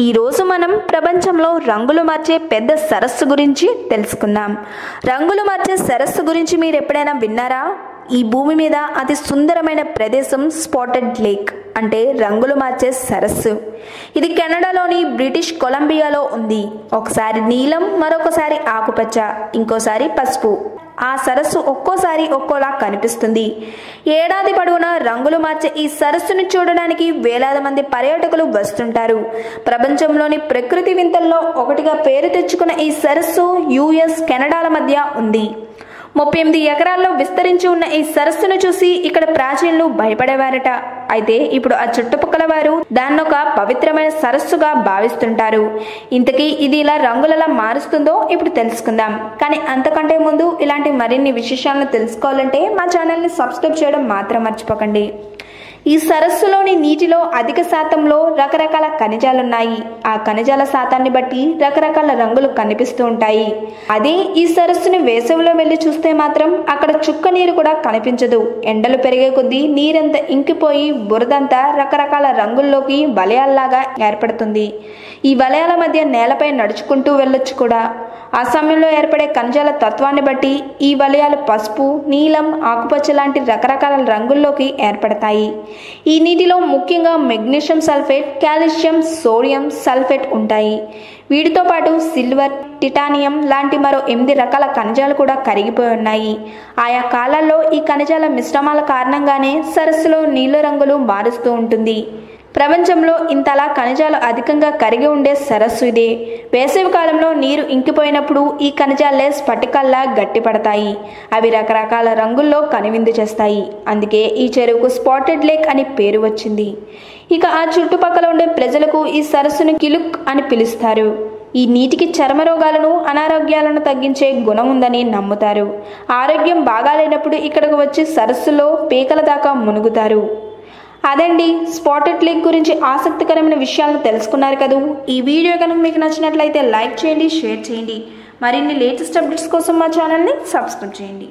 ఈరోజు మనం ప్రపంచంలో రంగులు మార్చే పెద్ద సరస్సు గురించి తెలుసుకుందాం. రంగులు మార్చే సరస్సు గురించి మీరు ఎప్పుడైనా విన్నారా? ఈ భూమి మీద అతి సుందరమైన ప్రదేశం స్పాటెడ్ లేక్ అంటే రంగులు మార్చే సరస్సు. ఇది కెనడాలోని బ్రిటిష్ కొలంబియాలో ఉంది. ఒకసారి నీలం మరొకసారి ఆకుపచ్చ ఇంకోసారి పసుపు. ఆ సరస్సు ఒక్కోసారి ఒక్కోలా కనిపిస్తుంది. ఏడాది పొడవునా రంగులు మార్చే ఈ సరస్సును చూడడానికి వేలాది మంది పర్యాటకులు వస్తుంటారు. ప్రపంచంలోని ప్రకృతి వింతల్లో ఒకటిగా పేరు తెచ్చుకున్న ఈ సరస్సు యుఎస్ కెనడాల మధ్య ఉంది. ముప్పై ఎనిమిది ఎకరాల్లో విస్తరించి ఉన్న ఈ సరస్సును చూసి ఇక్కడ ప్రాచీనులు భయపడేవారట. అయితే ఇప్పుడు ఆ చుట్టుపక్కల వారు దాన్ని ఒక పవిత్రమైన సరస్సుగా భావిస్తుంటారు. ఇంతకీ ఇది ఇలా రంగులలా మారుస్తుందో ఇప్పుడు తెలుసుకుందాం. కానీ అంతకంటే ముందు ఇలాంటి మరిన్ని విశేషాలను తెలుసుకోవాలంటే మా ఛానల్ని సబ్స్క్రైబ్ చేయడం మాత్రం మర్చిపోకండి. ఈ సరస్సులోని నీటిలో అధిక శాతంలో రకరకాల ఖనిజాలున్నాయి. ఆ ఖనిజాల శాతాన్ని బట్టి రకరకాల రంగులు కనిపిస్తూ ఉంటాయి. అదే ఈ సరస్సుని వేసవిలో వెళ్ళి చూస్తే మాత్రం అక్కడ చుక్క నీరు కూడా కనిపించదు. ఎండలు పెరిగే కొద్దీ నీరంతా ఇంకిపోయి బురదంతా రకరకాల రంగుల్లోకి వలయాల్లాగా ఏర్పడుతుంది. ఈ వలయాల మధ్య నేలపై నడుచుకుంటూ వెళ్ళొచ్చు కూడా. ఆ సమయంలో ఏర్పడే ఖనిజాల తత్వాన్ని బట్టి ఈ వలయాలు పసుపు నీలం ఆకుపచ్చ లాంటి రకరకాల రంగుల్లోకి ఏర్పడతాయి. ఈ నీటిలో ముఖ్యంగా magnesium sulphate calcium sodium sulphate ఉంటాయి. వీటితో పాటు సిల్వర్ టిటానియం లాంటి మరో ఎనిమిది రకాల ఖనిజాలు కూడా కరిగిపోయి ఉన్నాయి. ఆయా కాలాల్లో ఈ ఖనిజాల మిశ్రమాల కారణంగానే సరస్సులో నీల రంగులు మారుస్తూ ఉంటుంది. ప్రపంచంలో ఇంతలా ఖనిజాలు అధికంగా కరిగి ఉండే సరస్సు ఇదే. వేసవి కాలంలో నీరు ఇంకిపోయినప్పుడు ఈ ఖనిజాలే స్ఫటికల్లా గట్టిపడతాయి. అవి రకరకాల రంగుల్లో కనువిందు చేస్తాయి. అందుకే ఈ చెరువుకు స్పాటెడ్ లేక్ అని పేరు వచ్చింది. ఇక ఆ చుట్టుపక్కల ఉండే ప్రజలకు ఈ సరస్సును కిలుక్ అని పిలుస్తారు. ఈ నీటికి చర్మ రోగాలను అనారోగ్యాలను తగ్గించే గుణం ఉందని నమ్ముతారు. ఆరోగ్యం బాగాలేనప్పుడు ఇక్కడకు వచ్చి సరస్సులో పీకల దాకా మునుగుతారు. అదండి స్పాటెడ్ లేక్ గురించి ఆసక్తికరమైన విషయాలను తెలుసుకున్నారు కదూ. ఈ వీడియో కనుక మీకు నచ్చినట్లయితే లైక్ చేయండి షేర్ చేయండి. మరిన్ని లేటెస్ట్ అప్డేట్స్ కోసం మా ఛానల్ని సబ్స్క్రైబ్ చేయండి.